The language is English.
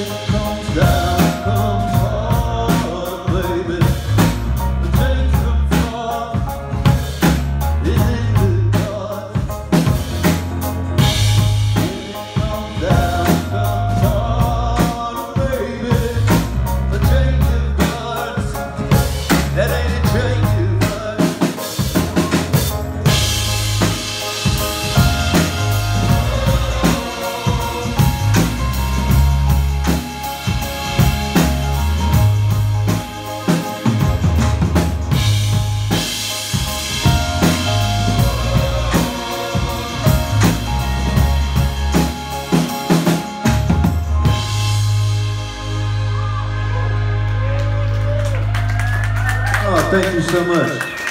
it comes down. Thank you so much.